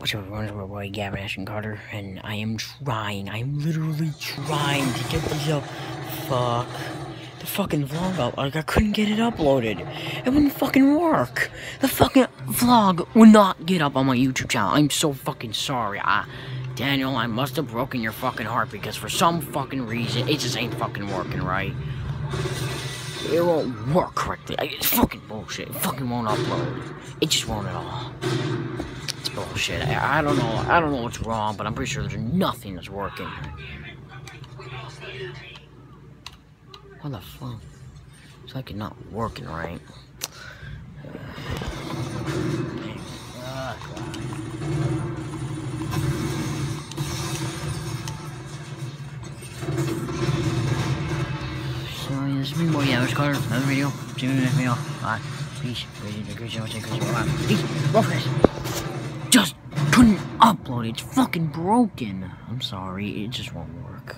What's up, everyone? It's my boy Gavin Ashton Carter, and I am trying. I'm literally trying to get this up. Fuck. The fucking vlog up. Like, I couldn't get it uploaded. It wouldn't fucking work. The fucking vlog would not get up on my YouTube channel. I'm so fucking sorry. I, Daniel, I must have broken your fucking heart because for some fucking reason, it just ain't fucking working right. It won't work correctly. It's fucking bullshit. It fucking won't upload. It just won't at all bullshit. I, I, don't know. I don't know what's wrong, but I'm pretty sure there's nothing that's working. What the fuck? It's like it's not working right. So, yeah, this is me, boy. Yeah, it's Carter. Another video. See you in the next video. Bye. Peace. Peace. Peace. Just couldn't upload. It's fucking broken. I'm sorry. It just won't work.